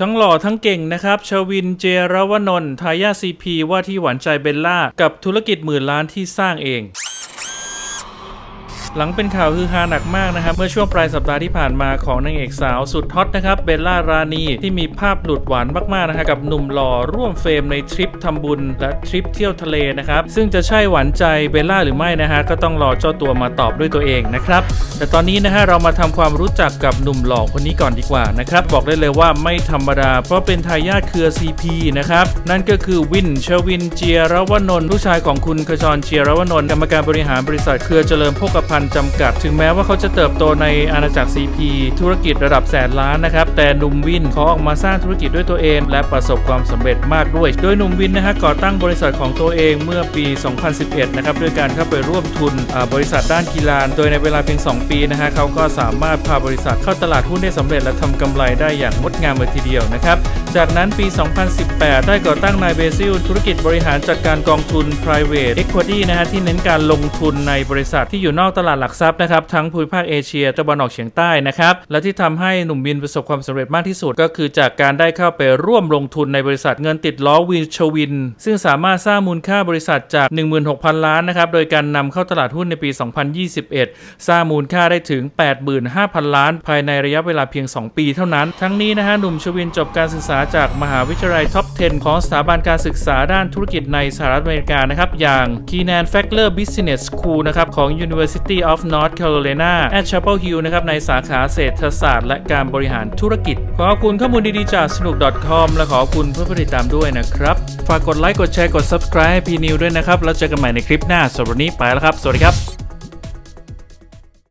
ทั้งหล่อทั้งเก่งนะครับ ชวิณ เจียรวนนท์ทายาท CP ว่าที่หวานใจเบลล่า กับธุรกิจหมื่นล้านที่สร้างเอง หลังเป็นข่าวฮือฮาหนักมากนะครับ เมื่อช่วงปลายสัปดาห์ที่ผ่านมาของนางเอกสาวสุดฮอตนะครับเบลล่าราณีที่มีภาพหลุดหวานมากๆนะครับกับหนุ่มหล่อร่วมเฟรมในทริปทำบุญและทริปเที่ยวทะเลนะครับซึ่งจะใช่หวานใจเบลล่าหรือไม่นะฮะก็ต้องรอเจ้าตัวมาตอบด้วยตัวเองนะครับแต่ตอนนี้นะฮะเรามาทำความรู้จักกับหนุ่มหล่อคนนี้ก่อนดีกว่านะครับบอกได้เลยว่าไม่ธรรมดา เพราะเป็นทายาทเครือ CP นะครับนั่นก็คือวินเชวินเจียรวนนท์ลูกชายของคุณขจรเจียรวนนท์กรรมการบริหารบริษัทเครือเจริญโภคภัณฑ์จำกัด ถึงแม้ว่าเขาจะเติบโตในอาณาจักร CP ธุรกิจระดับแสนล้านนะครับ แต่หนุ่มวินเขาออกมาสร้างธุรกิจด้วยตัวเอง และประสบความสำเร็จมากด้วย โดยหนุ่มวินนะฮะก่อตั้งบริษัทของตัวเองเมื่อปี 2011 นะครับด้วยการเข้าไปร่วมทุนบริษัทด้านกีฬาโดยในเวลาเพียง 2 ปีนะฮะเขาก็สามารถพาบริษัทเข้าตลาดหุ้นได้สำเร็จและทำกำไรได้อย่างงดงามเลยทีเดียวนะครับ จากนั้นปี 2018 ได้ก่อตั้งนายเบซิลธุรกิจบริหารจัดการกองทุน private equity นะฮะที่เน้นการลงทุนในบริษัทที่อยู่นอกตลาดหลักทรัพย์นะครับทั้งภูมิภาคเอเชียตะวันออกเฉียงใต้นะครับและที่ทำให้หนุ่มวินประสบความสำเร็จมากที่สุด ก็คือจากการได้เข้าไปร่วมลงทุนในบริษัทเงินติดล้อวินชวิน ซึ่งสามารถสร้างมูลค่าบริษัทจาก 16,000 ล้านนะครับโดยการนำเข้าตลาดหุ้นในปี 2021 สร้างมูลค่าได้ถึง 85,000 ล้าน ภายในระยะเวลาเพียง 2 ปีเท่านั้น ทั้งนี้นะฮะหนุ่มชวินจบการศึกษาจากมหาวิทยาลัยท็อป 10 ของสถาบันการศึกษาด้านธุรกิจในสหรัฐอเมริกานะครับอย่าง Keenan Fackler Business School นะครับของ University of North Carolina at Chapel Hill นะครับในสาขาเศรษฐศาสตร์และการบริหารธุรกิจ ขอบคุณข้อมูลดีๆจากสนุก .com และขอบคุณเพื่อติดตามด้วยนะครับ ฝากกดไลค์กดแชร์กด subscribe ให้พีนิวด้วยนะครับ แล้วเจอกันใหม่ในคลิปหน้าสำหรับวันนี้ไปแล้วครับ สวัสดีครับ